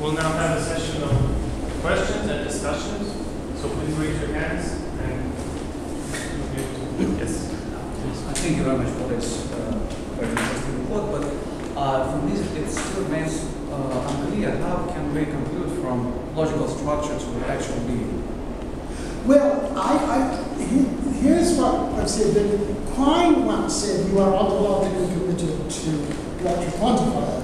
We'll now have a session of questions and discussions. So please raise your hands and you'll be able to. Yes. I thank you very much for this uh, very interesting report, but uh, from this it still remains uh, unclear how can we conclude from logical structure to actual being. Well, I, I, he- here's what I've said. That Quine once said you are ontologically committed to what you quantify.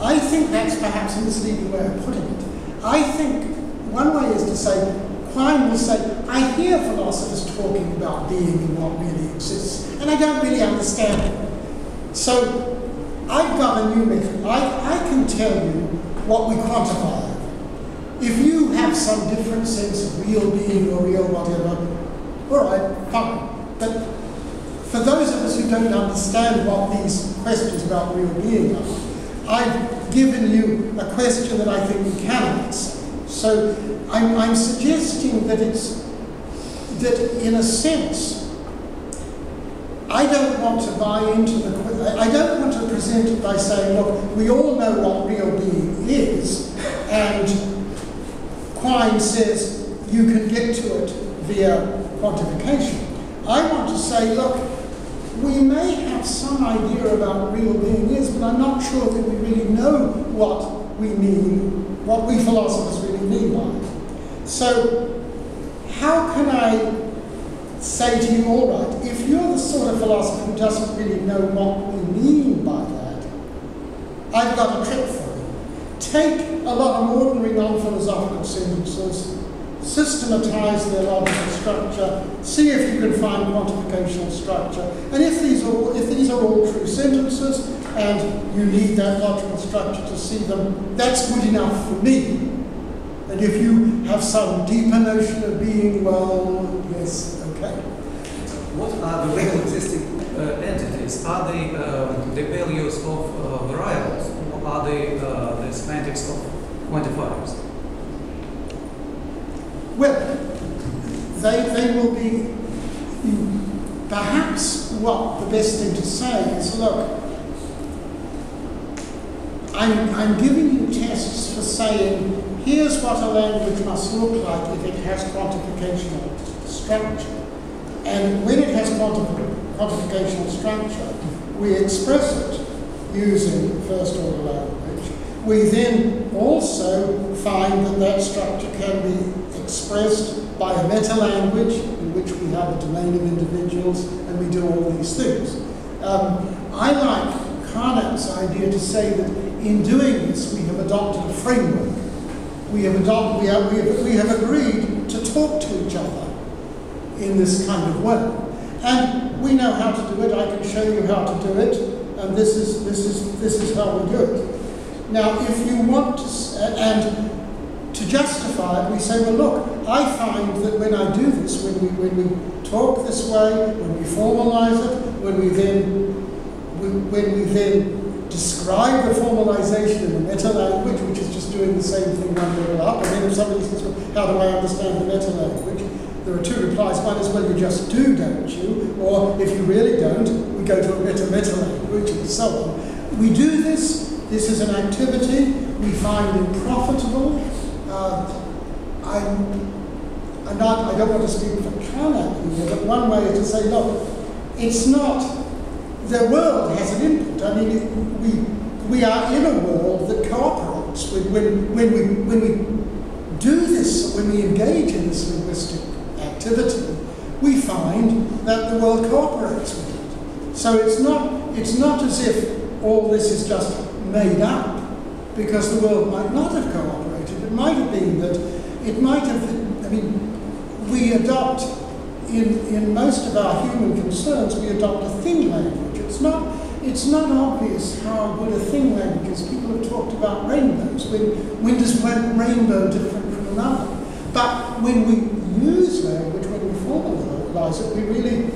I think that's perhaps a misleading way of putting it. I think one way is to say, Quine will say, I hear philosophers talking about being and what really exists, and I don't really understand it. So I've got a new method. I, I can tell you what we quantify. If you have some different sense of real being or real whatever, all right, fine. But for those of us who don't understand what these questions about real being are, I've given you a question that I think you can answer. So I'm, I'm suggesting that it's that in a sense, I don't want to buy into the. I don't want to present it by saying, look, we all know what real being is, and Quine says you can get to it via quantification. I want to say, look, we may have some idea about what real being is, but I'm not sure that we really know what we mean, what we philosophers really mean by it. So, how can I say to you, all right, if you're the sort of philosopher who doesn't really know what we mean by that, I've got a trick for you. Take a lot of ordinary non-philosophical sentences, systematize their logical structure, see if you can find quantificational structure. And if these are all, if these are all true sentences and you need that logical structure to see them, that's good enough for me. And if you have some deeper notion of being, well, yes, okay. What are the real existing uh, entities? Are they um, the values of uh, variables or are they uh, the semantics of quantifiers? Well, they, they will be, perhaps what the best thing to say is, look, I'm, I'm giving you tests for saying, here's what a language must look like if it has quantificational structure. And when it has quantif- quantificational structure, we express it using first order language. We then also find that that structure can be expressed by a meta language in which we have a domain of individuals and we do all these things. Um, I like Carnap's idea to say that in doing this we have adopted a framework. We have, adopted, we have, we have, we have agreed to talk to each other in this kind of way. And we know how to do it. I can show you how to do it. And this is, this is, this is how we do it. Now, if you want to, and to justify it, we say, well, look, I find that when I do this, when we, when we talk this way, when we formalize it, when we then, when we then describe the formalization in the meta language, which is just doing the same thing one level up, and then if somebody says, well, how do I understand the meta language? There are two replies. One is, well, you just do, don't you? Or if you really don't, we go to a meta-meta language and so on. We do this. This is an activity we find it profitable. Uh, I'm, I'm not, I don't want to speak for Carnap here, but one way is to say, look, it's not, the world has an input. I mean, we, we are in a world that cooperates. When, when, when, we, when we do this, when we engage in this linguistic activity, we find that the world cooperates with it. So it's not, it's not as if all this is just made up, because the world might not have cooperated. It might have been that it might have, I mean, we adopt, in, in most of our human concerns, we adopt a thing language. It's not, it's not obvious how good a thing language is. People have talked about rainbows. When, when does one rainbow different from another? But when we use language, when we formalize it, we really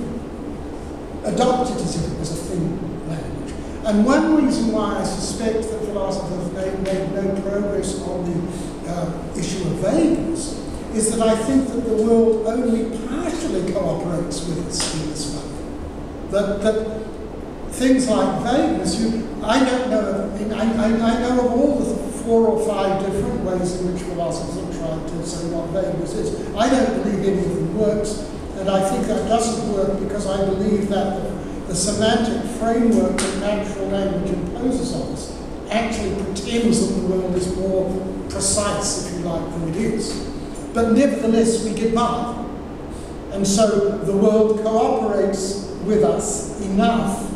adopt it as if it was a thing language. And one reason why I suspect that philosophers have made, made no progress on the uh, issue of vagueness is that I think that the world only partially cooperates with us in. That, that things like vagueness, you, I don't know, I, I, I know of all the four or five different ways in which philosophers have tried to say what vagueness is. I don't believe any of them works, and I think that doesn't work because I believe that the, the semantic framework that natural language imposes on us actually pretends that the world is more precise, if you like, than it is. But nevertheless, we get by. And so the world cooperates with us enough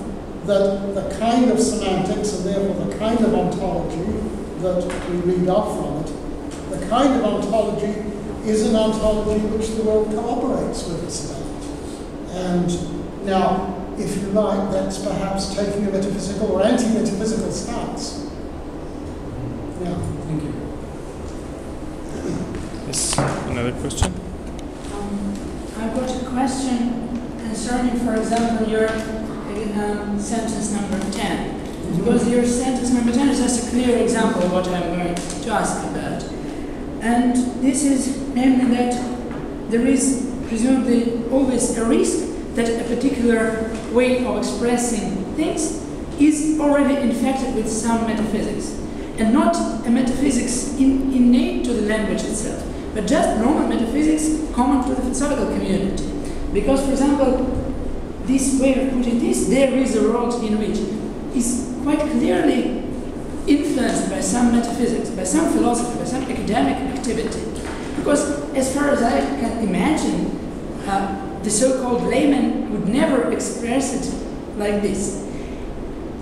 that the kind of semantics and therefore the kind of ontology that we read off from it, the kind of ontology is an ontology which the world cooperates with us about. And now, if you like, that's perhaps taking a metaphysical or anti-metaphysical stance. Yeah. Thank you. Yes, another question? Um, I've got a question concerning, for example, your um, sentence number 10. Because your sentence number 10 is just a clear example of what I'm going to ask about. And this is namely that there is presumably always a risk that a particular way of expressing things is already infected with some metaphysics. And not a metaphysics in, innate to the language itself, but just normal metaphysics common to the philosophical community. Because, for example, this way of putting this, there is a world in which is quite clearly influenced by some metaphysics, by some philosophy, by some academic activity. Because as far as I can imagine, uh, the so-called layman would never express it like this.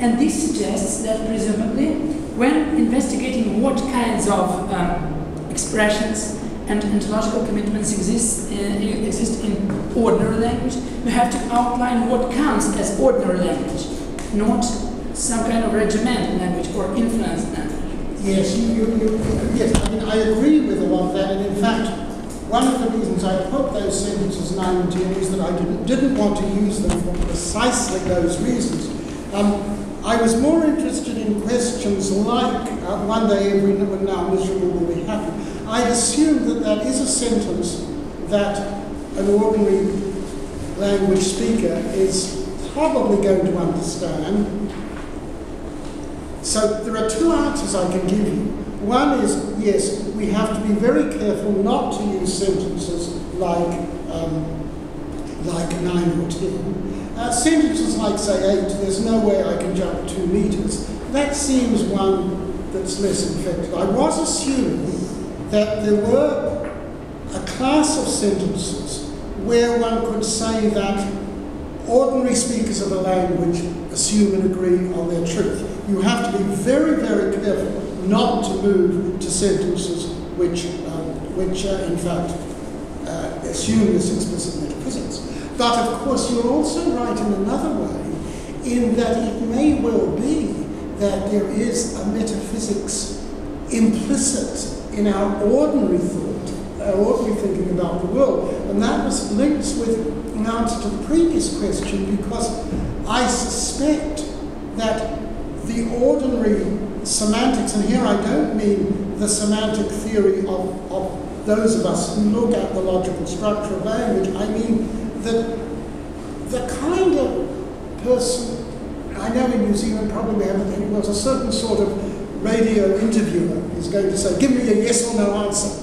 And this suggests that presumably, when investigating what kinds of um, expressions and ontological commitments exist, uh, exist in ordinary language, we have to outline what counts as ordinary language, not some kind of regimented language or influenced language. Yes, you, you, you, yes, I mean, I agree with a lot of that, and in fact, one of the reasons I put those sentences 9 and 10 is that I didn't, didn't want to use them for precisely those reasons. Um, I was more interested in questions like, uh, one day every now miserable will be happy. I'd assumed that that is a sentence that an ordinary language speaker is probably going to understand. So there are two answers I can give you. One is, yes, we have to be very careful not to use sentences like, um, like 9 or 10. Uh, sentences like, say, 8, there's no way I can jump 2 meters. That seems one that's less effective. I was assuming that there were a class of sentences where one could say that ordinary speakers of a language assume and agree on their truth. You have to be very, very careful not to move to sentences which, um, which uh, in fact, uh, assume this explicit metaphysics. But of course, you're also right in another way, in that it may well be that there is a metaphysics implicit in our ordinary thought, our ordinary thinking about the world. And that was linked with an answer to the previous question because I suspect that the ordinary semantics, and here I don't mean the semantic theory of, of those of us who look at the logical structure of language, I mean that the kind of person, I know in New Zealand probably we haven't was a certain sort of radio interviewer is going to say, give me a yes or no answer.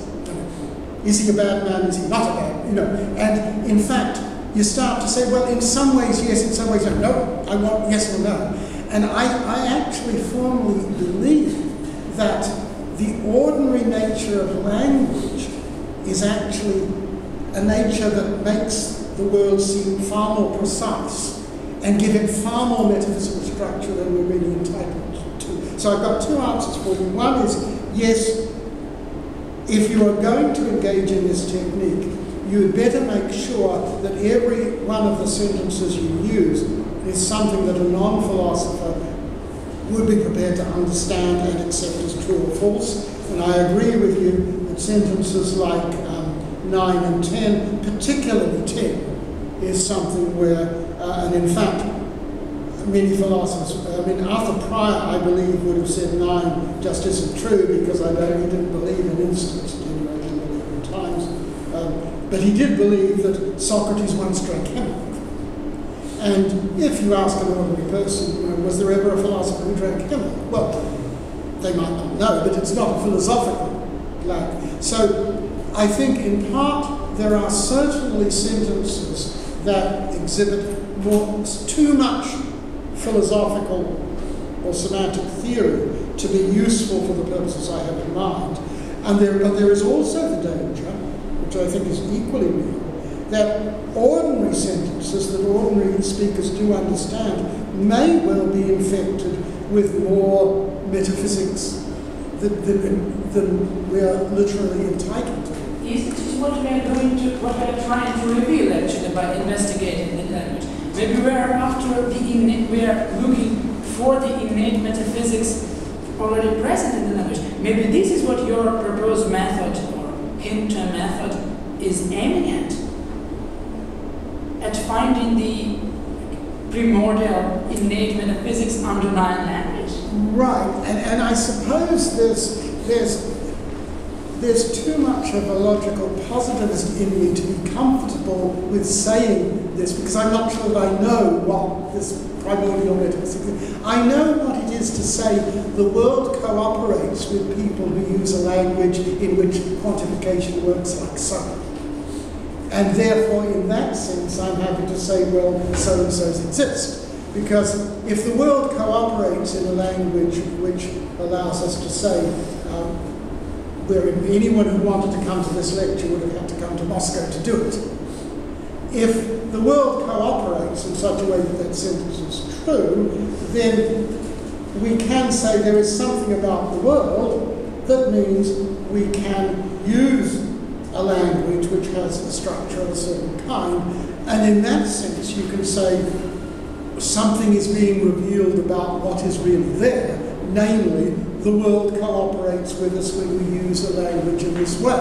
Is he a bad man? Is he not a bad? You know, and in fact, you start to say, well, in some ways yes, in some ways no. No, I want yes or no. And I, I actually firmly believe that the ordinary nature of language is actually a nature that makes the world seem far more precise and give it far more metaphysical structure than we're really entitled. So I've got two answers for you. One is yes, if you are going to engage in this technique, you had better make sure that every one of the sentences you use is something that a non philosopher would be prepared to understand and accept as true or false. And I agree with you that sentences like um, 9 and 10, particularly 10, is something where, uh, and in fact, many philosophers, I mean, Arthur Prior, I believe, would have said 9 just isn't true because I know he didn't believe in instants, believe in times. Um, but he did believe that Socrates once drank hemlock. And if you ask an ordinary person, you know, was there ever a philosopher who drank hemlock? Well, they might not know, but it's not a philosophical language. So I think in part there are certainly sentences that exhibit more, too much philosophical or semantic theory to be useful for the purposes I have in mind. And there, but there is also the danger, which I think is equally real, that ordinary sentences that ordinary speakers do understand may well be infected with more metaphysics than, than, than we are literally entitled to. Is it what we are going to, what we are trying to reveal actually by investigating Maybe we are after the innate, we are looking for the innate metaphysics already present in the language. Maybe this is what your proposed method or hint method is aiming at. At finding the primordial innate metaphysics underlying language. Right, and, and I suppose there's, there's, there's too much of a logical positivist in me to be comfortable with saying this because I'm not sure that I know what this primordial metaphysics is. I know what it is to say the world cooperates with people who use a language in which quantification works like so. And therefore, in that sense, I'm happy to say, well, so and so's exist. Because if the world cooperates in a language which allows us to say, um, where anyone who wanted to come to this lecture would have had to come to Moscow to do it. If the world cooperates in such a way that that sentence is true, then we can say there is something about the world that means we can use a language which has a structure of a certain kind, and in that sense you can say something is being revealed about what is really there, namely, the world cooperates with us when we use a language in this way.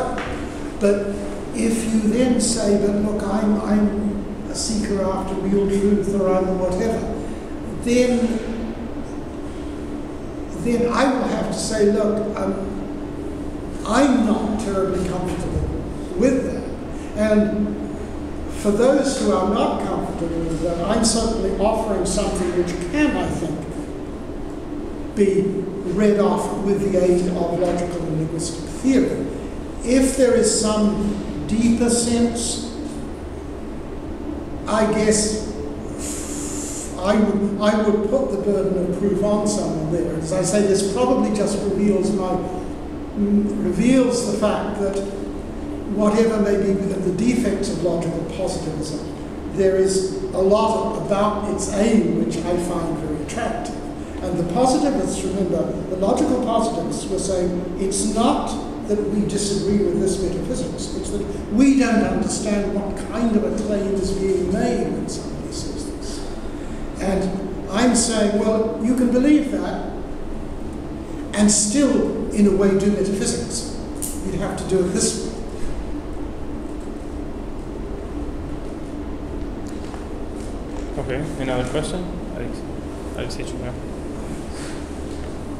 But if you then say, but look, I'm, I'm a seeker after real truth or I'm whatever, then, then I will have to say, look, um, I'm not terribly comfortable with that. And for those who are not comfortable with that, I'm certainly offering something which can, I think, be read off with the aid of logical and linguistic theory. If there is some deeper sense, I guess I would, I would put the burden of proof on someone there. As I say, this probably just reveals my reveals the fact that whatever may be the defects of logical positivism, there is a lot about its aim which I find very attractive. And the positivists, remember, the logical positivists were saying it's not that we disagree with this metaphysics, it's that we don't understand what kind of a claim is being made when somebody says this. And I'm saying, well, you can believe that and still, in a way, do metaphysics. You'd have to do it this way. Okay, any other question? Alex, Alex Hitchcock.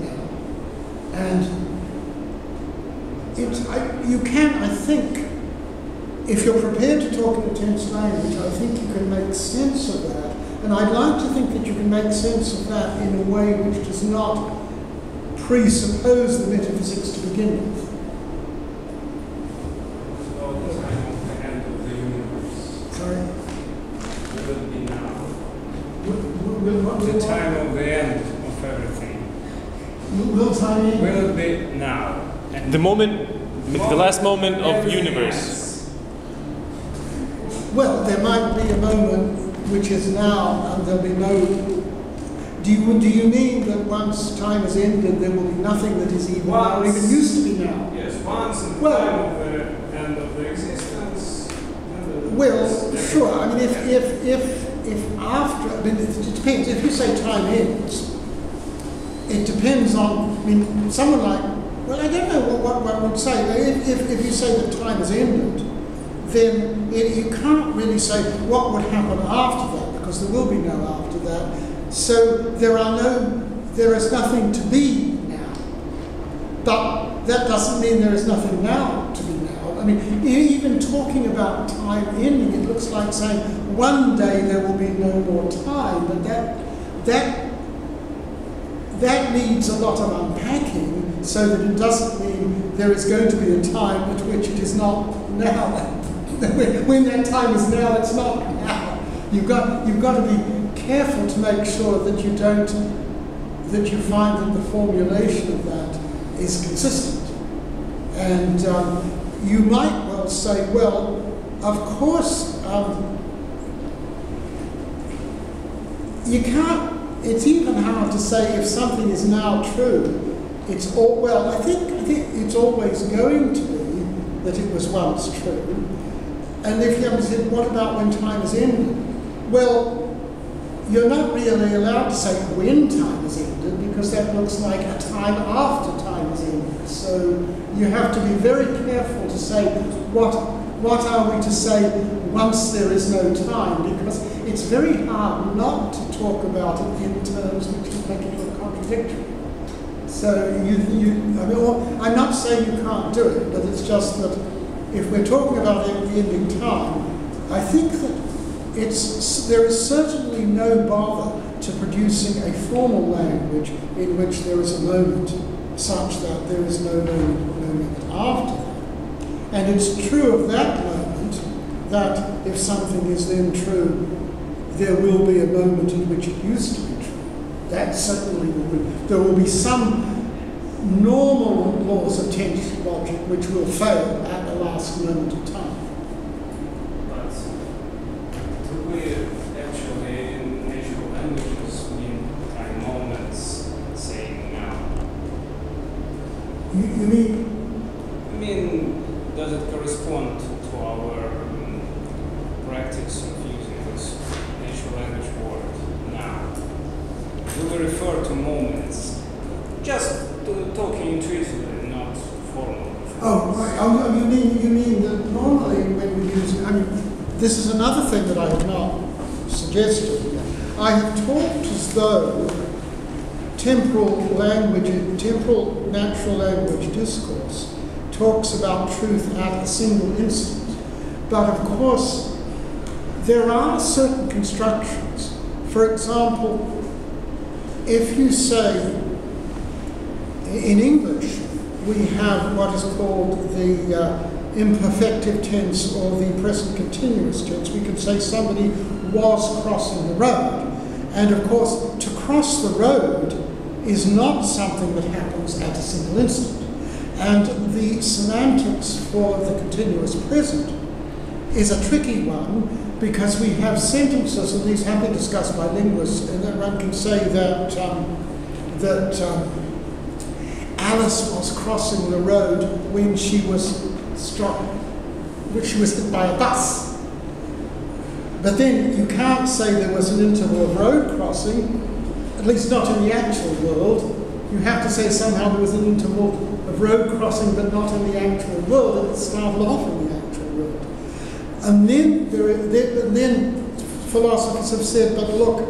And it, I, you can, I think, if you're prepared to talk in a tense language, I think you can make sense of that. And I'd like to think that you can make sense of that in a way which does not presuppose the metaphysics to begin with. Sorry? will be now. Will, will, will, The time of the end. Will, will time end? Will be now? And The moment, the last moment of universe. ends. Well, there might be a moment which is now, and there'll be no. Do you, do you mean that once time has ended, there will be nothing that is even now, or even used to be now? Yes, once in the Well- time of the end of the existence. the- Well, sure. I mean, if, if, if, if after, I mean, it, it depends. If you say time ends, it depends on, I mean, someone like, well, I don't know what, what one would say. If, if, if you say that time has ended, then it, you can't really say what would happen after that, because there will be no after that. So there are no, there is nothing to be now. But that doesn't mean there is nothing now to be now. I mean, even talking about time ending, it looks like saying one day there will be no more time, but that that that needs a lot of unpacking so that it doesn't mean there is going to be a time at which it is not now. when that time is now, it's not now. You've got you've got to be careful to make sure that you don't that you find that the formulation of that is consistent. And um, you might well say, well, of course, um, you can't it's even hard to say if something is now true. It's all well. I think I think it's always going to be that it was once true. And if you said, what about when time is ended? Well, you're not really allowed to say when time is ended because that looks like a time after time is ended. So you have to be very careful to say what what are we to say once there is no time because it's very hard not to talk about it in terms which make it look contradictory. So you, you I mean, well, I'm not saying you can't do it, but it's just that if we're talking about the ending time, I think that it's, there is certainly no bother to producing a formal language in which there is a moment such that there is no moment, moment after. And it's true of that moment that if something is then true, there will be a moment in which it used to be true. That certainly will be. There will be some normal laws of tense logic which will fail at the last moment of time. But do we actually in natural languages mean time moments, saying now? You, you mean I mean, does it correspond to our um, practice of using this natural language word now? Do we refer to moments? Just to, talking intuitively, not formally. Oh, right. Oh, you mean you mean that normally when we use I mean, this is another thing that I have not suggested. I have talked as though temporal language, temporal natural language discourse talks about truth at a single instant. But of course, there are certain constructions. For example, if you say in English, we have what is called the uh, imperfective tense or the present continuous tense. We can say somebody was crossing the road. And of course, to cross the road is not something that happens at a single instant. And the semantics for the continuous present is a tricky one because we have sentences, and these have been discussed by linguists, and that one can say that, um, that um, Alice was crossing the road when she was struck, which was hit by a bus. But then you can't say there was an interval of road crossing, at least not in the actual world. You have to say somehow there was an interval of road crossing, but not in the actual world, and it started off in the actual world. And then, there, there, and then philosophers have said, but look,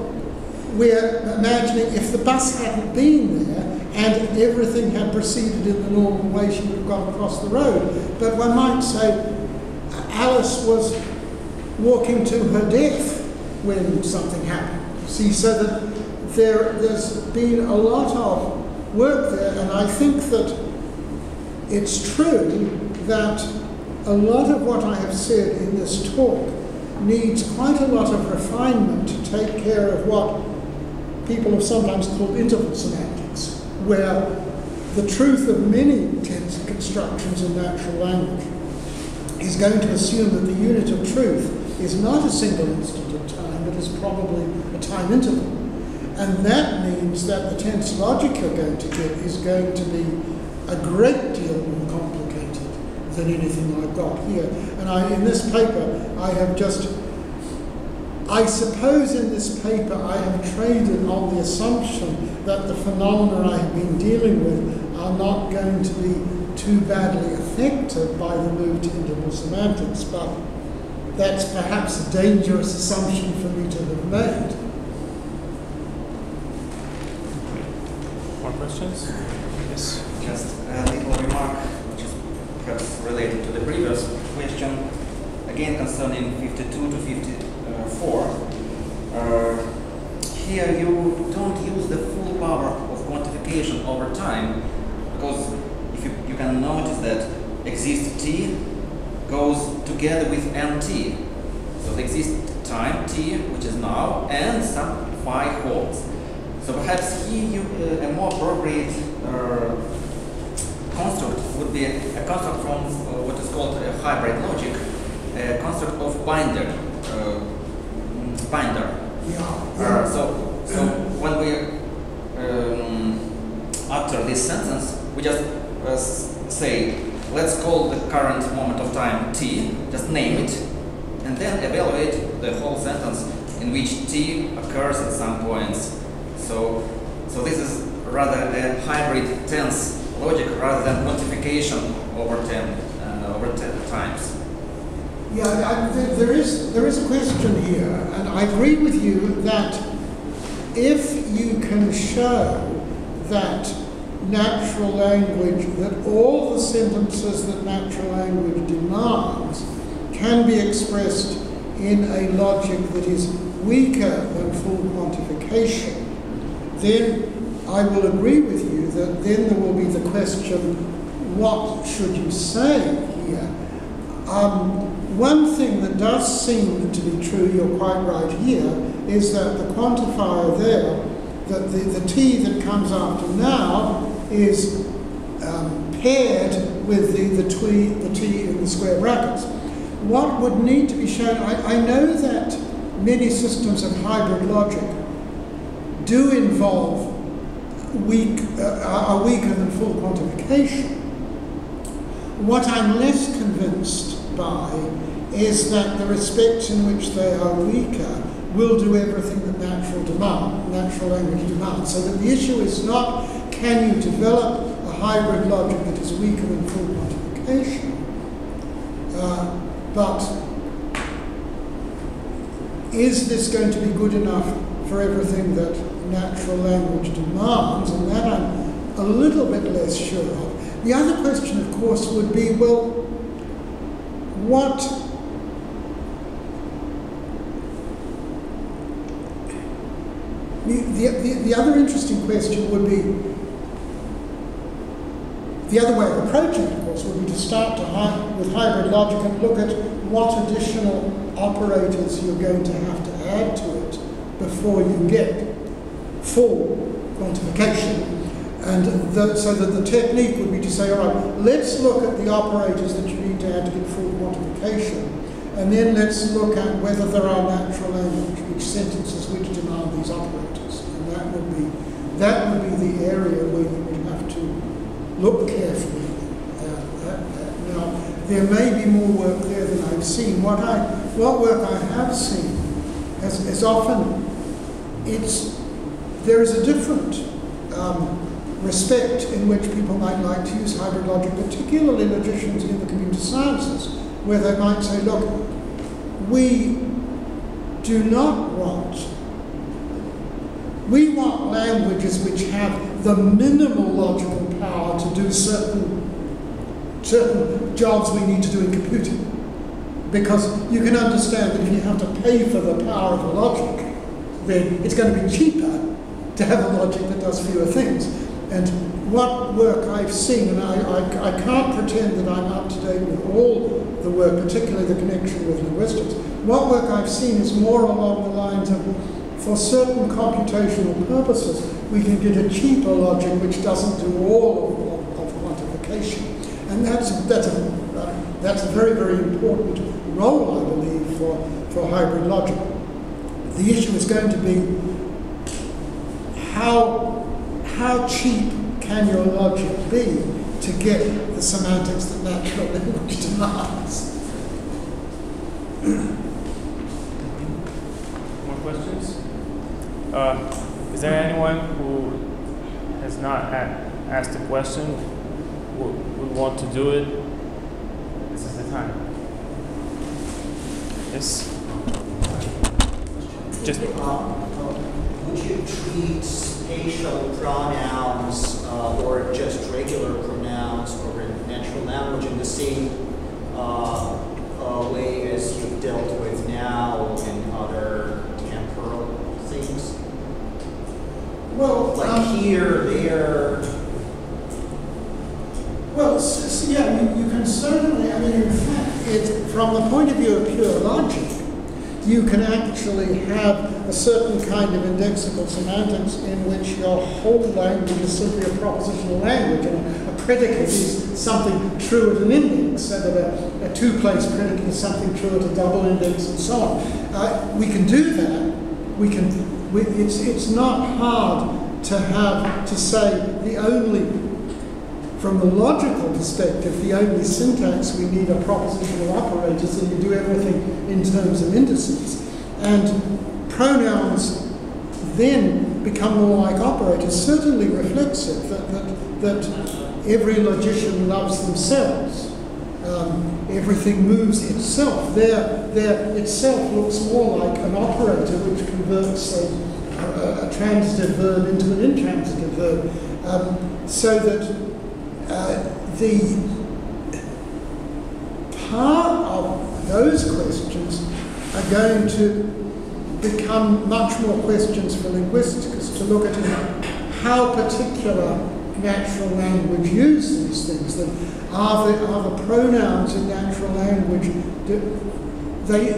we're imagining if the bus hadn't been there and everything had proceeded in the normal way, she would have gone across the road. But one might say Alice was walking to her death when something happened. See, so that there, there's been a lot of work there, and I think that it's true that a lot of what I have said in this talk needs quite a lot of refinement to take care of what people have sometimes called interval semantics, where the truth of many tense constructions in natural language is going to assume that the unit of truth is not a single instant of time, but is probably a time interval. And that means that the tense logic you're going to get is going to be a great deal more complicated than anything I've got here. And I, in this paper, I have just I suppose in this paper I have traded on the assumption that the phenomena I have been dealing with are not going to be too badly affected by the move to interval semantics, but that's perhaps a dangerous assumption for me to have made. More questions? Yes. Just uh, a little remark, which is perhaps related to the previous question, again concerning 52 to 54. Uh, here you don't use the full power of quantification over time, because if you, you can notice that exist t goes together with nt. So exists time t, which is now, and some phi holds. So perhaps here you, uh, a more appropriate uh, construct would be a, a construct from uh, what is called a hybrid logic, a construct of binder. Uh, binder. Yeah. So, so when we um, utter this sentence, we just uh, say, let's call the current moment of time t, just name it, and then evaluate the whole sentence in which t occurs at some points. So, so this is rather a hybrid tense logic rather than quantification over ten uh, over ten times. Yeah, I, there, is there is a question here, and I agree with you that if you can show that natural language, that all the sentences that natural language demands can be expressed in a logic that is weaker than full quantification, then I will agree with you that then there will be the question, what should you say here? Um, one thing that does seem to be true, you're quite right here, is that the quantifier there, that the, the t that comes after now is um, paired with the, the, twee, the t in the square brackets. What would need to be shown, I, I know that many systems of hybrid logic do involve weak, uh, are weaker than full quantification. What I'm less convinced by is that the respects in which they are weaker will do everything that natural demand, natural language demands. So that the issue is not can you develop a hybrid logic that is weaker than full quantification, uh, but is this going to be good enough for everything that natural language demands? And that I'm a little bit less sure of. The other question, of course, would be well, what the, the, the, the other interesting question would be the other way of approaching it, of course, would be to start to with hybrid logic and look at what additional operators you're going to have to add to it before you get full quantification. And the, so that the technique would be to say, all right, let's look at the operators that you need to add to get full quantification. And then let's look at whether there are natural language, sentences which demand these operators. And that would be, that would be the area where you would have to look carefully uh, at that. Now, there may be more work there than I've seen. What, I, what work I have seen is, is often, it's, there is a different um, respect in which people might like to use hybrid logic, particularly logicians in the computer sciences, where they might say, look, we do not want, we want languages which have the minimal logical power to do certain, certain jobs we need to do in computing. Because you can understand that if you have to pay for the power of a logic, then it's going to be cheaper to have a logic that does fewer things. And what work I've seen, and I, I, I can't pretend that I'm up to date with all the work, particularly the connection with linguistics, what work I've seen is more along the lines of for certain computational purposes, we can get a cheaper logic which doesn't do all of, of, quantification. And that's, that's, a, uh, that's a very, very important role, I believe, for, for hybrid logic. The issue is going to be how, how cheap can your logic be to get the semantics that natural language demands? More questions? Uh, is there anyone who has not a- asked a question, would, would want to do it? This is the time. Yes? Just, Um, Would you treat spatial pronouns uh, or just regular pronouns or in natural language in the same uh, uh, way as you've dealt with now in other temporal things? Well, Like um, here, there, Well, yeah, you, you can certainly, I mean, in fact, it, from the point of view of pure logic, you can actually have a certain kind of indexical semantics in which your whole language is simply a propositional language, and a predicate is something true at an index, so that a, a two-place predicate is something true at a double index, and so on. Uh, we can do that. We can we, it's, it's not hard to have to say the only, from the logical perspective, the only syntax we need are propositional operators, and you do everything in terms of indices. And pronouns then become more like operators. Certainly reflects it that, that, that every logician loves themselves. Um, everything moves itself. Their, their itself looks more like an operator which converts a, a, a transitive verb into an intransitive verb. Um, so that uh, the part of those questions are going to become much more questions for linguistics to look at how particular natural language use these things. That are the, are the pronouns in natural language, do, they,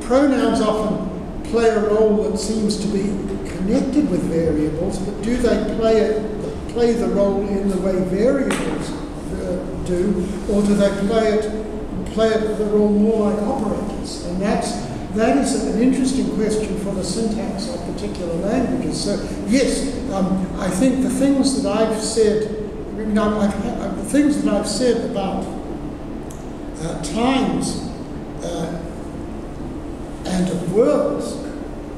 pronouns often play a role that seems to be connected with variables, but do they play, it, play the role in the way variables uh, do, or do they play it, play it the role more like operators? And that's that is an interesting question for the syntax of particular languages. So, yes, um, I think the things that I've said, you know, I've, the things that I've said about uh, times uh, and worlds,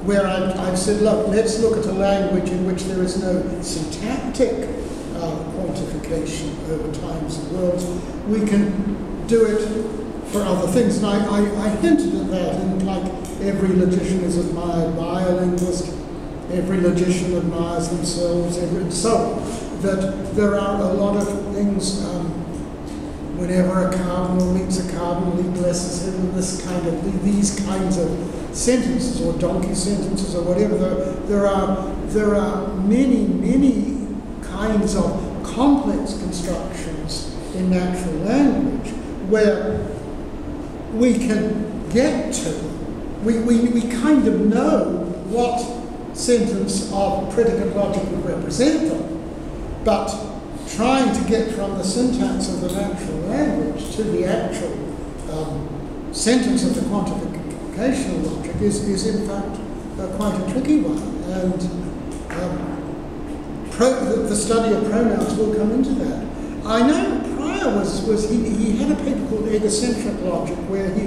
where I've, I've, said, look, let's look at a language in which there is no syntactic uh, quantification over times and worlds, we can do it for other things. And I, I, I, hinted at that in like every logician is admired by a linguist, every logician admires themselves, every, so. That there are a lot of things, um, whenever a cardinal meets a cardinal, he blesses him, and this kind of, these kinds of sentences, or donkey sentences, or whatever. There, there, are, there are many, many kinds of complex constructions in natural language where we can get to. We, we, we kind of know what sentence of predicate logic would represent them, but trying to get from the syntax of the natural language to the actual um, sentence of the quantificational logic is, is in fact uh, quite a tricky one. And um, the, the study of pronouns will come into that. I know Was, was he, he had a paper called Egocentric Logic where he,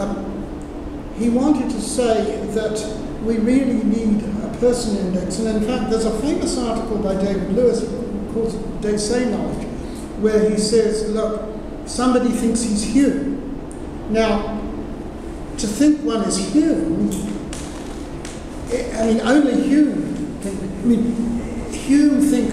um, he wanted to say that we really need a person index. And in fact, there's a famous article by David Lewis called De Se Knowledge, where he says, look, somebody thinks he's Hume. Now, to think one is Hume, I mean, only Hume I mean, Hume think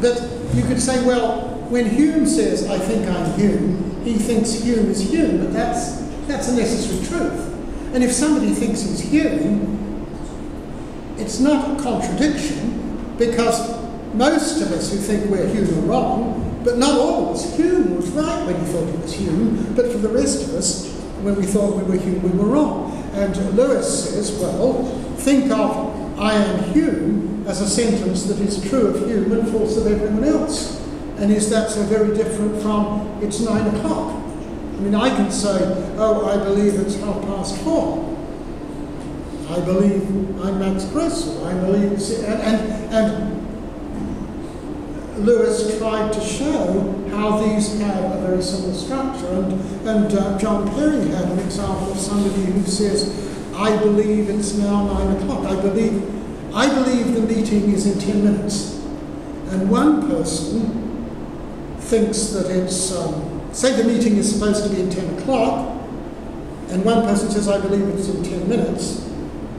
that you could say, well, when Hume says, I think I'm Hume, he thinks Hume is Hume, but that's, that's a necessary truth. And if somebody thinks he's Hume, it's not a contradiction because most of us who think we're Hume are wrong, but not all of us. Hume was right when he thought he was Hume, but for the rest of us, when we thought we were Hume, we were wrong. And Lewis says, well, think of I am Hume as a sentence that is true of Hume and false of everyone else. And is that so very different from it's nine o'clock? I mean, I can say, oh, I believe it's half past four. I believe I'm Max Cresswell. I believe, and, and, and Lewis tried to show how these have a very similar structure. And, and uh, John Perry had an example of somebody who says, I believe it's now nine o'clock. I believe, I believe the meeting is in ten minutes. And one person thinks that it's, um, say the meeting is supposed to be at 10 o'clock, and one person says, I believe it's in 10 minutes,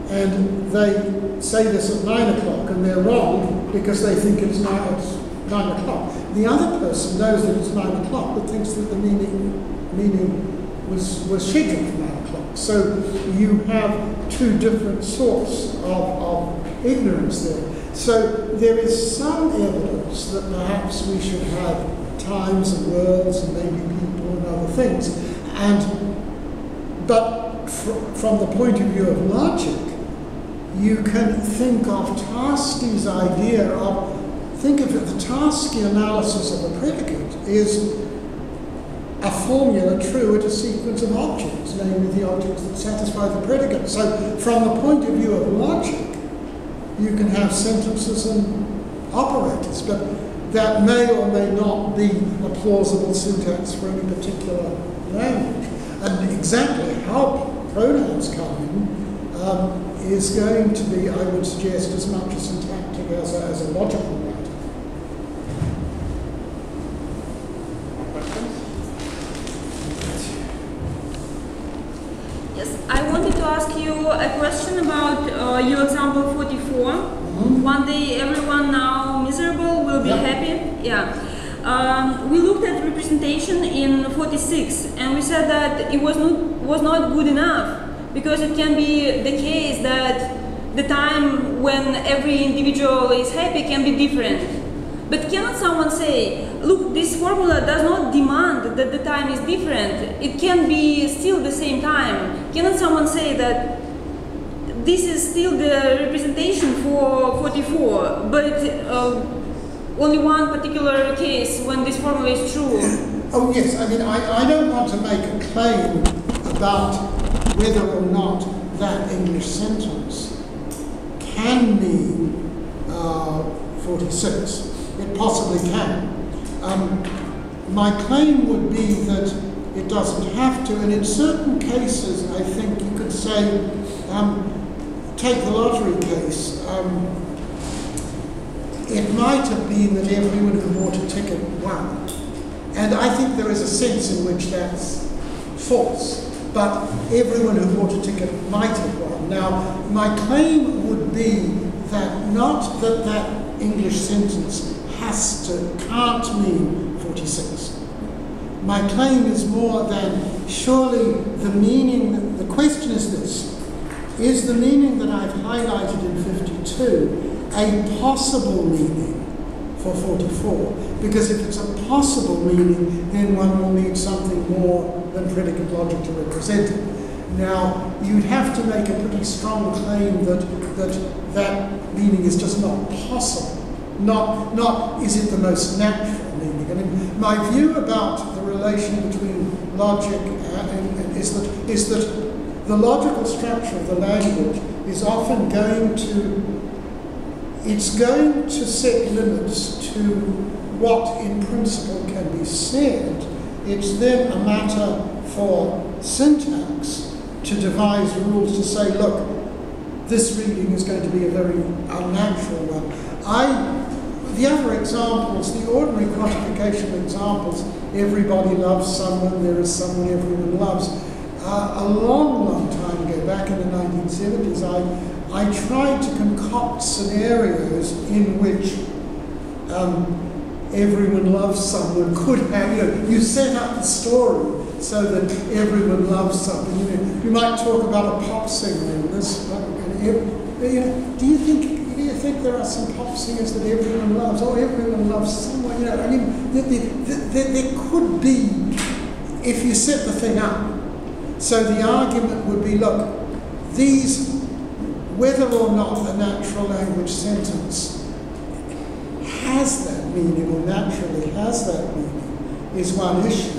and they say this at 9 o'clock, and they're wrong because they think it's 9, it's 9 o'clock. The other person knows that it's 9 o'clock, but thinks that the meeting, meeting was, was scheduled for 9 o'clock. So you have two different sorts of, of ignorance there. So there is some evidence that perhaps we should have times and worlds and maybe people and other things. And but fr- from the point of view of logic, you can think of Tarski's idea of think of it, the Tarski analysis of a predicate is a formula true at a sequence of objects, namely the objects that satisfy the predicate. So from the point of view of logic, you can have sentences and operators, but that may or may not be a plausible syntax for any particular language. And exactly how pronouns come in um, is going to be, I would suggest, as much a syntactic as a, as a logical matter. Yes, I wanted to ask you a question about uh, your example 44. Mhm. One day everyone now miserable will be Yeah. happy. Yeah. Um, we looked at representation in 46 and we said that it was not, was not good enough because it can be the case that the time when every individual is happy can be different. But cannot someone say, look, this formula does not demand that the time is different. It can be still the same time. Cannot someone say that this is still the representation for 44, but uh, only one particular case when this formula is true? Oh, yes, I mean, I, I don't want to make a claim about whether or not that English sentence can mean uh, 46. It possibly can. Um, my claim would be that it doesn't have to, and in certain cases, I think you could say, um, take the lottery case. Um, it might have been that everyone who bought a ticket won. And I think there is a sense in which that's false. But everyone who bought a ticket might have won. Now, my claim would be that not that that English sentence has to, can't mean 46. My claim is more than surely the meaning, the question is this is the meaning that I've highlighted in 52 a possible meaning for 44? Because if it's a possible meaning, then one will need something more than predicate logic to represent it. Now, you'd have to make a pretty strong claim that that, that meaning is just not possible. Not, not is it the most natural meaning. I mean, my view about the relation between logic and, and is that is that the logical structure of the language is often going to it's going to set limits to what in principle can be said. It's then a matter for syntax to devise rules to say, look, this reading is going to be a very unnatural one. I the other examples, the ordinary quantification examples, everybody loves someone, there is someone everyone loves. Uh, a long, long time ago, back in the 1970s, I, I tried to concoct scenarios in which um, everyone loves someone could have, you know, you set up the story so that everyone loves something. You know, you might talk about a pop singer in this, you know, do you think do you think there are some pop singers that everyone loves? Oh, everyone loves someone. You know, I mean, there, there, there, there could be if you set the thing up. So the argument would be, look, these, whether or not a natural language sentence has that meaning or naturally has that meaning is one issue.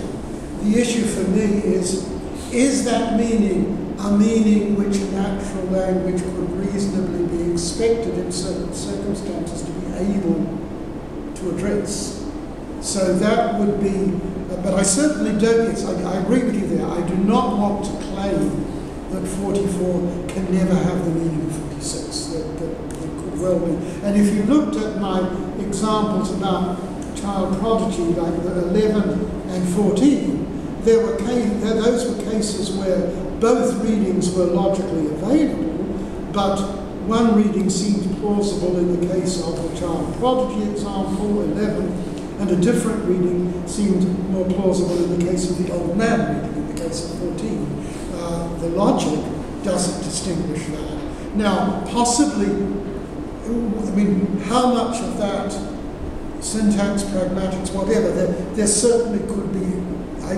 The issue for me is, is that meaning a meaning which a natural language could reasonably be expected in certain circumstances to be able to address? So that would be, but I certainly don't, yes, I, I agree with you there. I do not want to claim that 44 can never have the meaning of 46. That, that, that could well be. And if you looked at my examples about child prodigy, like the 11 and 14, there were case, those were cases where both readings were logically available, but one reading seemed plausible in the case of the child prodigy example, 11, and a different reading seemed more plausible in the case of the old man reading, in the case of 14. Uh, the logic doesn't distinguish that. Now, possibly, I mean, how much of that syntax, pragmatics, whatever, there, there certainly could be, I,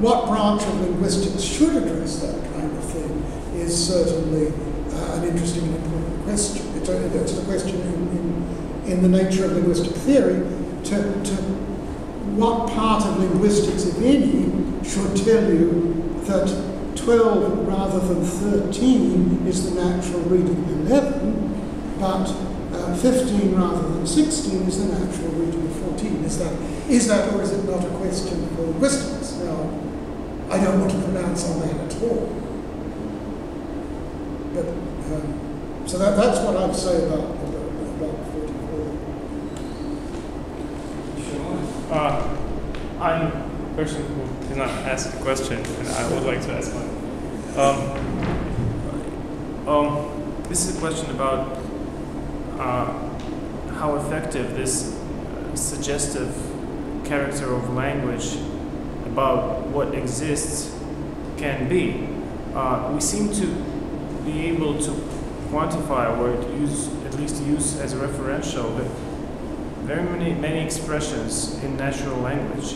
what branch of linguistics should address that kind of thing is certainly uh, an interesting and important question. It's a, it's a question in, in, in the nature of linguistic theory to, to what part of linguistics, if any, should tell you that 12 rather than 13 is the natural reading of 11, but uh, 15 rather than 16 is the natural reading of 14. Is that, is that or is it not a question for linguistics? Now, I don't want to pronounce on that at all. But, um, so that, that's what I'd say about, about, about 44. Uh, I'm a person who did not ask a question, and I would like to ask one. Um, um, this is a question about uh, how effective this uh, suggestive character of language about what exists can be. Uh, we seem to be able to quantify or use, at least use as a referential, very many, many expressions in natural language.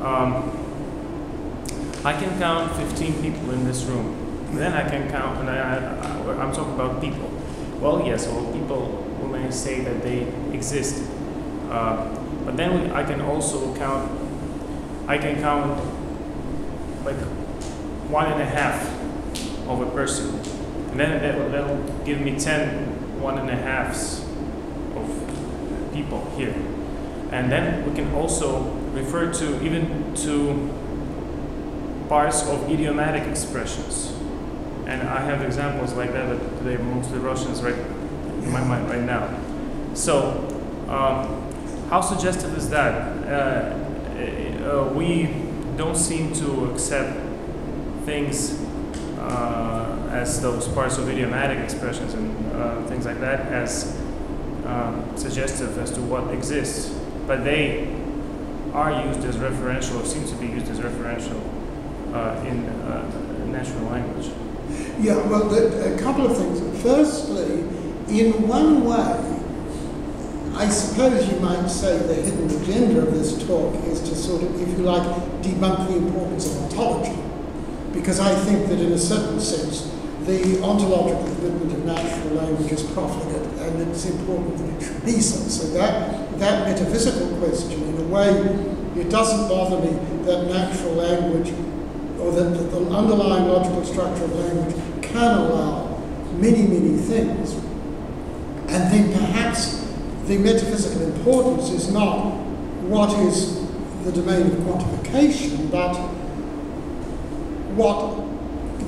Um, I can count 15 people in this room. Then I can count, and I, I'm talking about people. Well, yes, all people we may say that they exist. Uh, but then I can also count, I can count like one and a half of a person. And then that, that'll give me 10 one and a halves people here. And then we can also refer to even to parts of idiomatic expressions. And I have examples like that, but they're mostly Russians right in my mind right now. So, um, how suggestive is that? Uh, uh, we don't seem to accept things uh, as those parts of idiomatic expressions and uh, things like that as um, suggestive as to what exists, but they are used as referential or seem to be used as referential uh, in uh, natural language. Yeah, well, the, a couple of things. Firstly, in one way, I suppose you might say the hidden agenda of this talk is to sort of, if you like, debunk the importance of ontology. Because I think that in a certain sense, the ontological commitment of natural language is profligate, and it's important that it should be so. So that, that metaphysical question, in a way, it doesn't bother me that natural language, or that the, the underlying logical structure of language can allow many, many things. And then perhaps the metaphysical importance is not what is the domain of quantification, but what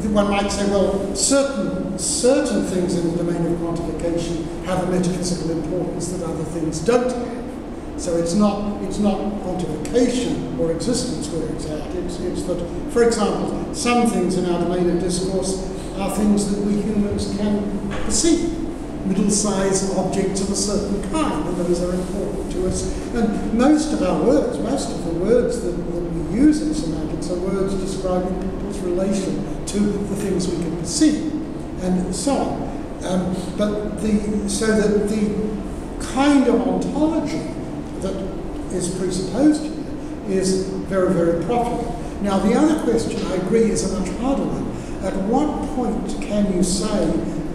one might say, well, certain, certain things in the domain of quantification have a metaphysical importance that other things don't have. So it's not, it's not quantification or existence where it's at. It's, it's that, for example, some things in our domain of discourse are things that we humans can perceive. Middle-sized objects of a certain kind, and those are important to us. And most of our words, most of the words that, that we use in semantics are words describing people's relation to the things we can perceive, and so on. Um, but the, so that the kind of ontology that is presupposed here is very, very profitable. Now, the other question, I agree, is a much harder one. At what point can you say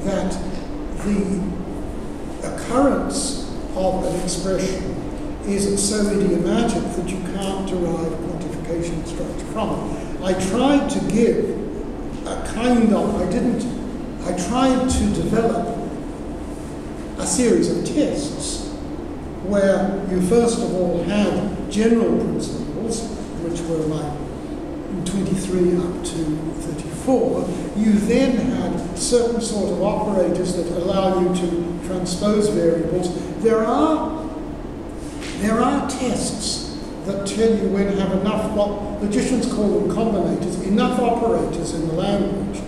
that the occurrence of an expression is so idiomatic that you can't derive quantification structure from it? I tried to give a kind of, I didn't, I tried to develop a series of tests where you first of all had general principles, which were like 23 up to 34, you then had certain sort of operators that allow you to transpose variables. There are, there are tests that tell you when you have enough, what logicians call them combinators, enough operators in the language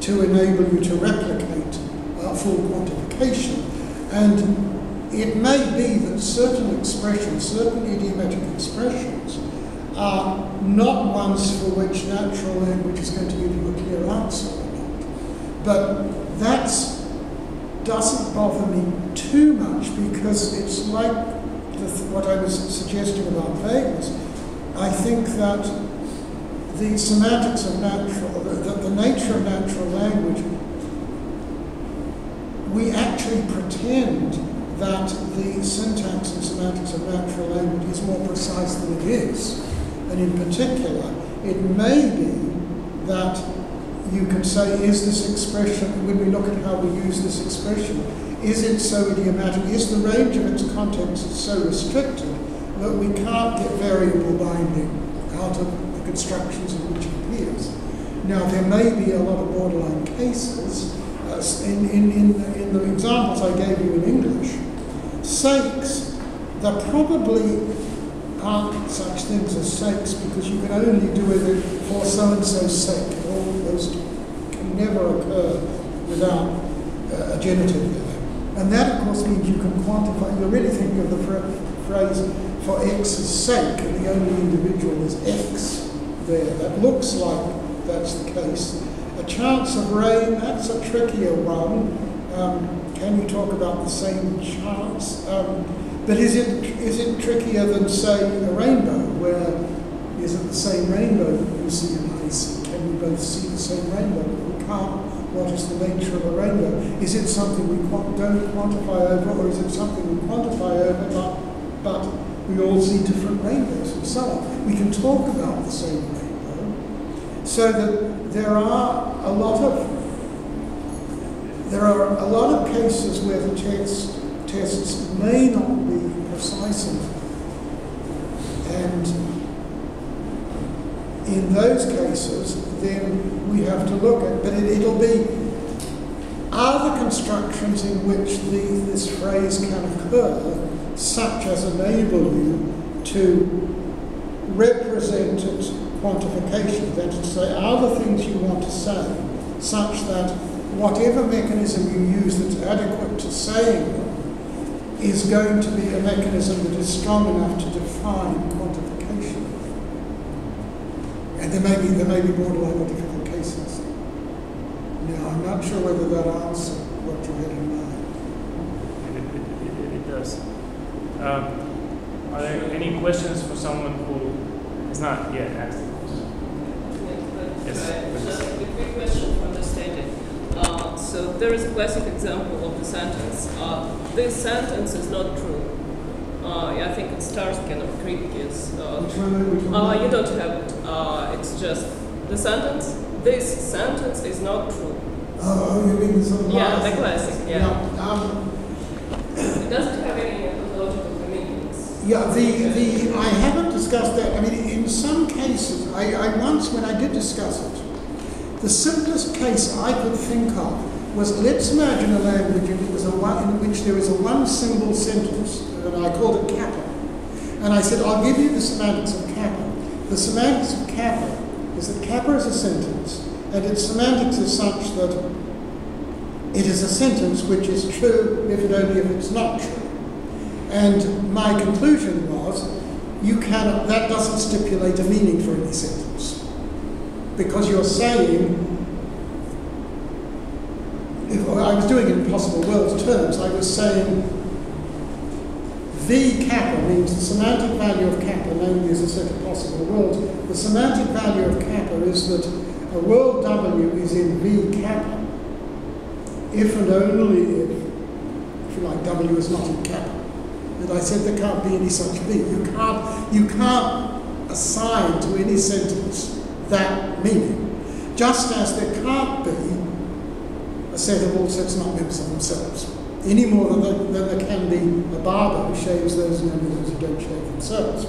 to enable you to replicate uh, full quantification. And it may be that certain expressions, certain idiomatic expressions, are not ones for which natural language is going to give you a clear answer. But that doesn't bother me too much because it's like what I was suggesting about vagueness. I think that the semantics of natural, the, the, the nature of natural language, we actually pretend that the syntax and semantics of natural language is more precise than it is. And in particular, it may be that you can say, is this expression, when we look at how we use this expression, is it so idiomatic? Is the range of its contents so restricted that we can't get variable binding out of the constructions in which it appears? Now, there may be a lot of borderline cases. Uh, in, in, in, the, in the examples I gave you in English, sakes, there probably aren't such things as sakes because you can only do it for so and so's sake. All those can never occur without uh, a genitive. And that, of course, means you can quantify. You're really thinking of the phr- phrase for x's sake, and the only individual is x there. That looks like that's the case. A chance of rain, that's a trickier one. Um, can you talk about the same chance? Um, but is it, is it trickier than, say, a rainbow, where is it the same rainbow that you see in ice? Can we both see the same rainbow? We can't, what is the nature of a rainbow? Is it something we don't quantify over, or is it something we quantify over, but, but we all see different rainbows and so on? We can talk about the same rainbow. So that there are a lot of there are a lot of cases where the test, tests may not be precise enough. And in those cases, then we have to look at, but it, it'll be are the constructions in which the, this phrase can occur such as enable you to represent its quantification, that is to say, are the things you want to say such that whatever mechanism you use that's adequate to saying them is going to be a mechanism that is strong enough to define quantification. And there may be, there may be borderline or difficult cases. Now, I'm not sure whether that answers what you had in mind. It, it, it, it does. Um, are there any questions for someone who has not yet asked a question? Yes, please. Just a quick question for understanding. Uh, so there is a classic example of the sentence. Uh, this sentence is not true. Uh, I think it starts kind of Greek is. Uh, Which one, which one? uh, you don't have it. Uh, it's just the sentence. This sentence is not true. Oh, you mean the Yeah, the classic, yeah. um, It doesn't have any logical meanings. Yeah, the, the, I haven't discussed that. I mean, in some cases, I, I once, when I did discuss it, the simplest case I could think of was let's imagine a language in, was a one, in which there is a one symbol sentence, and I called it kappa. And I said, I'll give you the semantics of. The semantics of kappa is that kappa is a sentence, and its semantics is such that it is a sentence which is true if and only if it's not true. And my conclusion was, you cannot, that doesn't stipulate a meaning for any sentence. Because you're saying, if I was doing it in possible world terms, I was saying the kappa means the semantic value of kappa, namely as a set of possible worlds. The semantic value of kappa is that a world W is in V kappa, if and only if, if you like, W is not in kappa. And I said there can't be any such V. You can't, you can't assign to any sentence that meaning. Just as there can't be a set of all sets not members of themselves. Any more than there, than there can be a barber who shaves those those who don't shave themselves.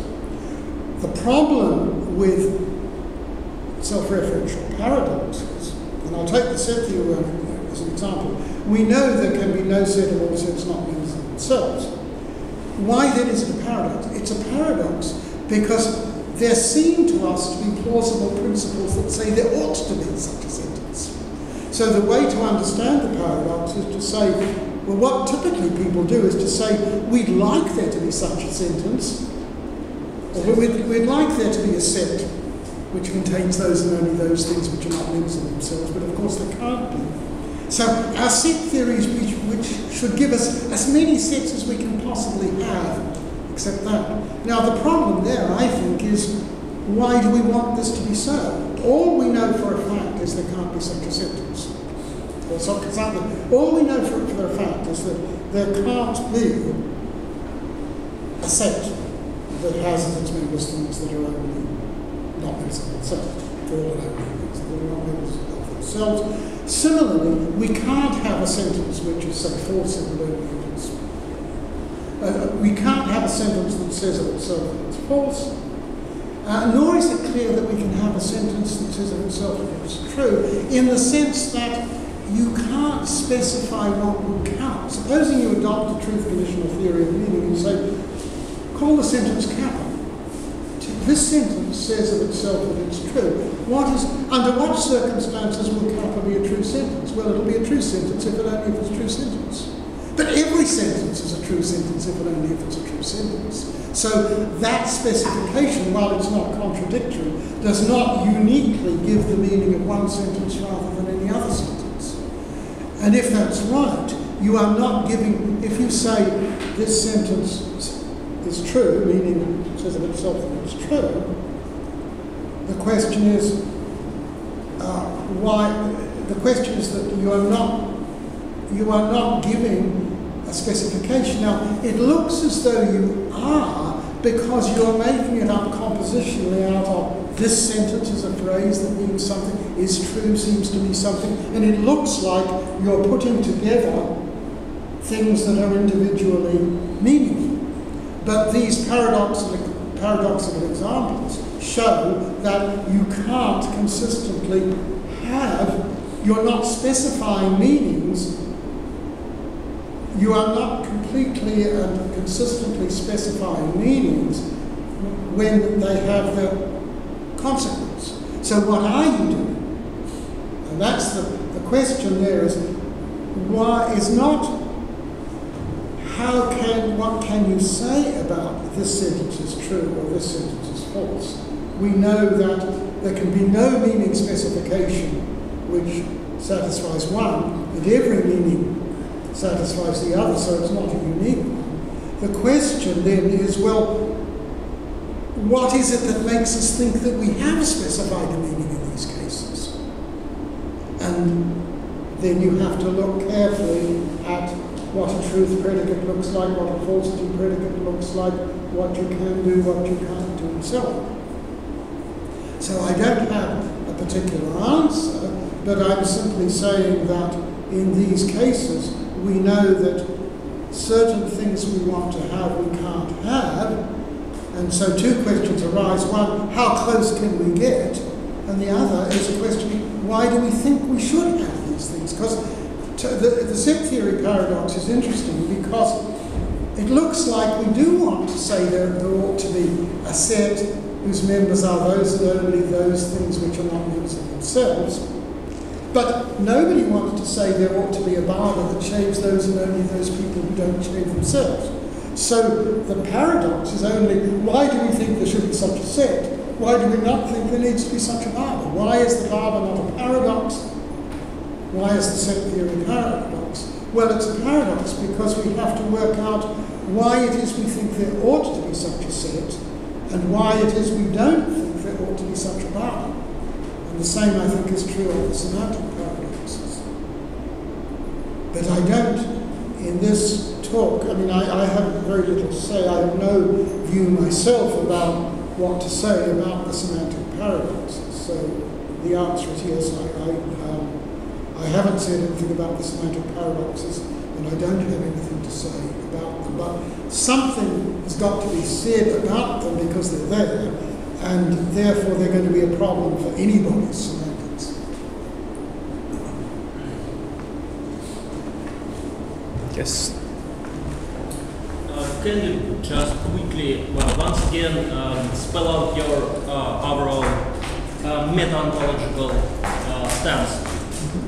The problem with self-referential paradoxes, and I'll take the set theory as an example, we know there can be no set of all not of themselves. Why then is it a paradox? It's a paradox because there seem to us to be plausible principles that say there ought to be such a sentence. So the way to understand the paradox is to say, well, what typically people do is to say, we'd like there to be such a sentence, or we'd, we'd like there to be a set which contains those and only those things which are not members in themselves, but of course there can't be. So our set theories, which, which should give us as many sets as we can possibly have, except that. Now the problem there, I think, is why do we want this to be so? All we know for a fact is there can't be such a sentence. So. All we know for, for a fact is that there can't be a set that has as its members things that are only not members of themselves. For all our things that are not members of themselves. Similarly, we can't have a sentence which is, say, false only if it's. Uh, we can't have a sentence that says of itself that it's false, uh, nor is it clear that we can have a sentence that says of itself that it's true, in the sense that you can't specify what would count. Supposing you adopt a truth conditional theory of meaning and say, call the sentence kappa. This sentence says of itself that it's true. What is, under what circumstances will kappa be a true sentence? Well, it'll be a true sentence if it only if it's a true sentence. But every sentence is a true sentence if it only if it's a true sentence. So that specification, while it's not contradictory, does not uniquely give the meaning of one sentence rather than any other sentence. And if that's right, you are not giving, if you say this sentence is true, meaning it says of itself that it's true, the question is uh, why, the question is that you are not, you are not giving a specification. Now, it looks as though you are because you're making it up compositionally out of this sentence is a phrase that means something, is true seems to be something, and it looks like you're putting together things that are individually meaningful. But these paradoxical, paradoxical examples show that you can't consistently have, you're not specifying meanings. You are not completely and consistently specifying meanings when they have the consequence. So what are you doing? And that's the, the question there is why is not how can what can you say about this sentence is true or this sentence is false? We know that there can be no meaning specification which satisfies one, and every meaning satisfies the other, so it's not a unique one. The question then is well, what is it that makes us think that we have specified a meaning in these cases? And then you have to look carefully at what a truth predicate looks like, what a falsity predicate looks like, what you can do, what you can't do, and so on. So I don't have a particular answer, but I'm simply saying that in these cases, we know that certain things we want to have we can't have. And so two questions arise. One, how close can we get? And the other is a question, why do we think we should have these things? Because the, the set theory paradox is interesting because it looks like we do want to say there, there ought to be a set whose members are those and only those things which are not members of themselves. But nobody wants to say there ought to be a barber that shaves those and only those people who don't shave themselves. So the paradox is only why do we think there should be such a set? Why do we not think there needs to be such a barber? Why is the barber not a paradox? Why is the set theory a paradox? Well, it's a paradox because we have to work out why it is we think there ought to be such a set and why it is we don't think there ought to be such a barber. And the same, I think, is true of the semantic paradoxes. But I don't, in this talk, I mean, I, I have very little to say. I have no view myself about what to say about the semantic paradoxes. So the answer is yes, I, I, um, I haven't said anything about the semantic paradoxes, and I don't have anything to say about them. But something has got to be said about them because they're there, and therefore they're going to be a problem for anybody's semantics. Yes. Uh, can you just quickly, well, once again, um, spell out your uh, overall uh, meta-ontological uh, stance?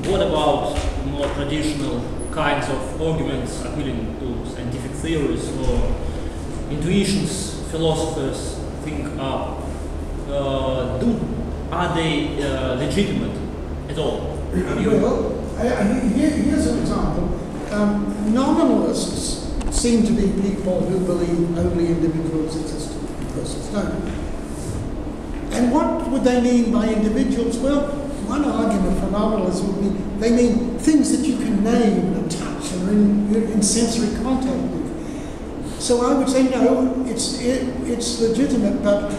What about more traditional kinds of arguments appealing to scientific theories or intuitions philosophers think are? Uh, do are they uh, legitimate at all? Well, I, I, here, here's an example. Um, nominalists seem to be people who believe only individuals exist and persons don't. And what would they mean by individuals? Well, one argument for nominalists would be they mean things that you can name and touch and are in, in sensory contact with. So I would say no, it's, it, it's legitimate, but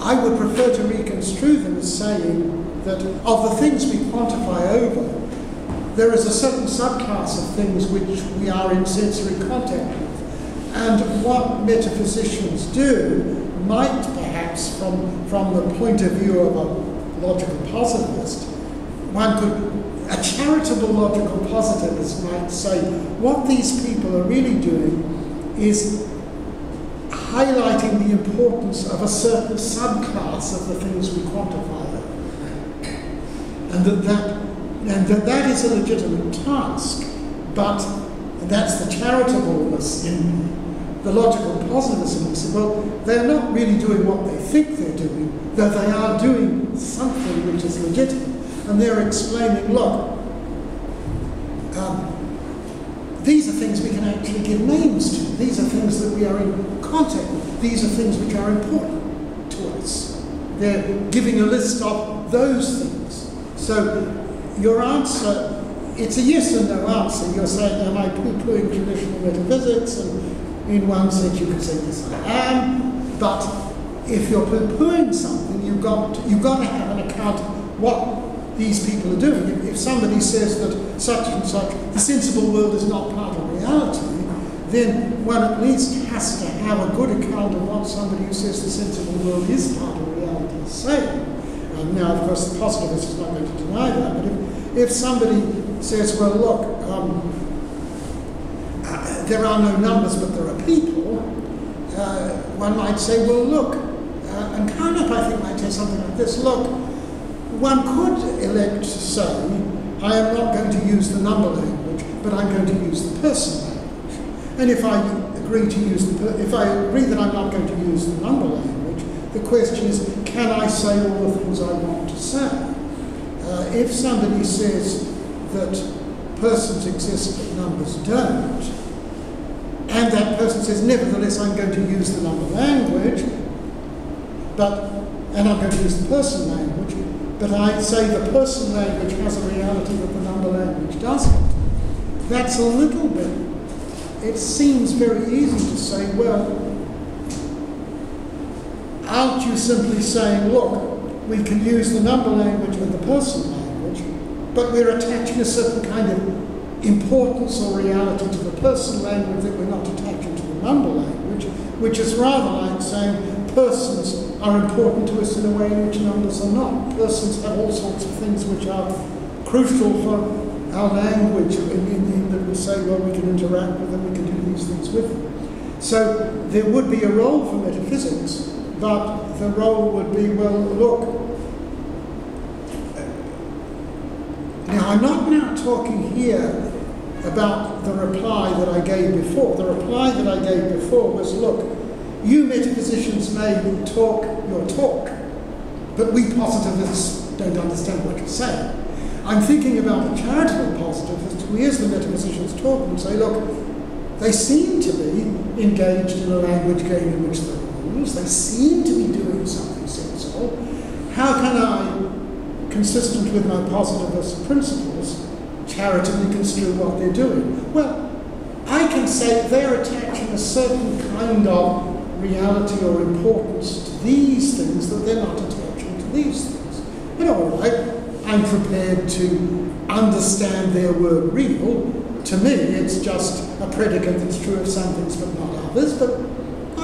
I would prefer to reconstrue them as saying that of the things we quantify over, there is a certain subclass of things which we are in sensory contact with. And what metaphysicians do might perhaps, from, from the point of view of a logical positivist, one could, a charitable logical positivist might say, what these people are really doing is highlighting the importance of a certain subclass of the things we quantify. And that that, and that, that is a legitimate task, but that's the charitableness in the logical positivism. Say, well, they're not really doing what they think they're doing, though they are doing something which is legitimate. And they're explaining, look, um, these are things we can actually give names to. These are things that we are in contact with. These are things which are important to us. They're giving a list of those things. So your answer, it's a yes and no answer. You're saying, am I poo-pooing traditional metaphysics? And in one sense you could say, yes, I am. But if you're poo-pooing something, you've got, you've got to have an account of what these people are doing. If, somebody says that such and such, the sensible world is not part of reality, then one at least has to have a good account of what somebody who says the sensible world is part of reality is saying. Now, of course, the positivist is not going to deny that, but if, if somebody says, well, look, um, uh, there are no numbers, but there are people, uh, one might say, well, look, uh, and Carnap, I think, might say something like this look, one could elect to say, I am not going to use the number language, but I'm going to use the person language. And if I agree to use the, if I agree that I'm not going to use the number language, the question is, can I say all the things I want to say? If somebody says that persons exist but numbers don't, and that person says, nevertheless, I'm going to use the number language, but and I'm going to use the person language, but I say the person language has a reality that the number language doesn't. That's a little bit, it seems very easy to say, well, aren't you simply saying, look, we can use the number language with the person language, but we're attaching a certain kind of importance or reality to the person language that we're not attaching to the number language, which is rather like saying persons are important to us in a way in which numbers are not. Persons have all sorts of things which are crucial for our language, in, in, in that we say, well, we can interact with them, we can do these things with them. So there would be a role for metaphysics, but the role would be, well, look, now I'm not now talking here about the reply that I gave before. The reply that I gave before was, look, you metaphysicians may talk your talk, but we positivists don't understand what you're saying. I'm thinking about a charitable positivist who hears the metaphysicians talk and say, look, they seem to be engaged in a language game in which there they seem to be doing something sensible. How can I, consistent with my positivist principles, charitably construe what they're doing? Well, I can say they're attaching a certain kind of reality or importance to these things that they're not attaching to these things. And all right, I'm prepared to understand their word real. To me, it's just a predicate that's true of some things but not others, but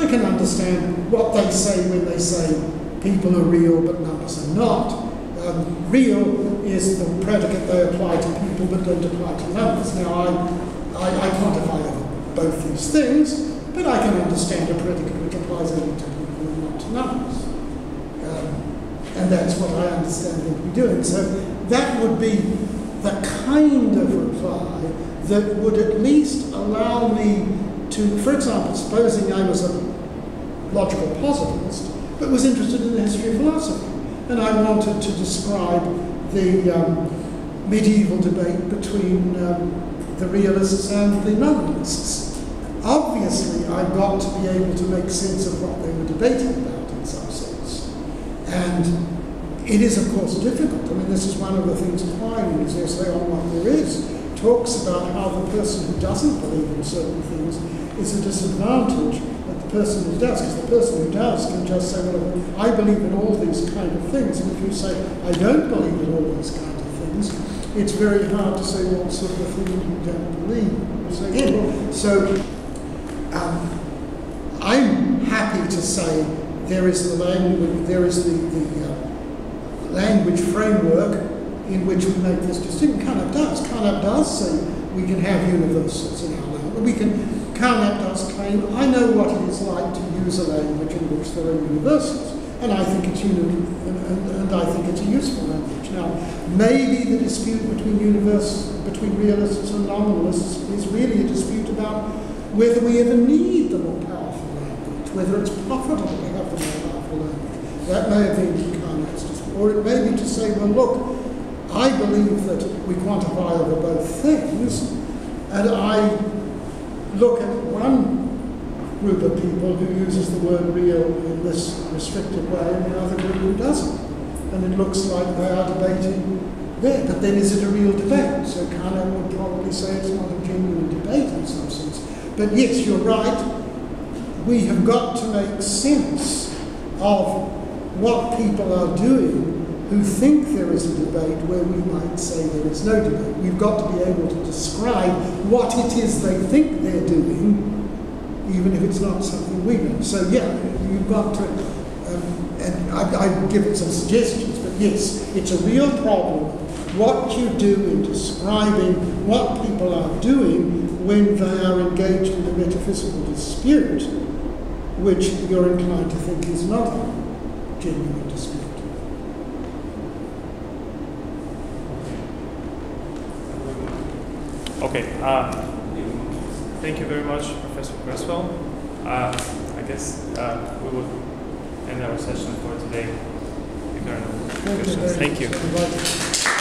I can understand what they say when they say people are real but numbers are not. Um, real is the predicate they apply to people but don't apply to numbers. Now, I, I, I quantify both these things, but I can understand a predicate which applies only to people and not to numbers. Um, and that's what I understand them to be doing. So that would be the kind of reply that would at least allow me to, for example, supposing I was a logical positivist, but was interested in the history of philosophy, and I wanted to describe the um, medieval debate between um, the realists and the nominalists obviously I've got to be able to make sense of what they were debating about in some sense. And it is, of course, difficult. I mean, this is one of the things Quine in his essay on what there is talks about how the person who doesn't believe in certain things is a disadvantage person who does, because the person who does can just say, well, I believe in all these kind of things, and if you say, I don't believe in all these kind of things, it's very hard to say what sort of thing you don't believe so. So um, I'm happy to say there is the language, there is the, the uh, language framework in which we make this distinction. Carnap does. Kind of does say we can have universals in our language. We can. Carnap does claim I know what it is like to use a language in which there are universals, and I think it's and, and I think it's a useful language. Now, maybe the dispute between universe between realists and nominalists is really a dispute about whether we ever need the more powerful language, whether it's profitable to have the more powerful language. That may have been Carnap's dispute. Or it may be to say, well, look, I believe that we quantify over both things, and I look at one group of people who uses the word real in this restricted way, and another group who doesn't. And it looks like they are debating there. But then is it a real debate? So Carnap would probably say it's not a genuine debate in some sense. But yes, you're right. We have got to make sense of what people are doing who think there is a debate where we might say there is no debate. We've got to be able to describe what it is they think they're doing, even if it's not something we know. So yeah, you've got to, um, and I, I give it some suggestions, but yes, it's a real problem what you do in describing what people are doing when they are engaged in a metaphysical dispute, which you're inclined to think is not a genuine dispute. Okay. Uh, thank you very much, Professor Cresswell. Uh, I guess uh, we will end our session for today. If there are no Thank you questions. Thank you.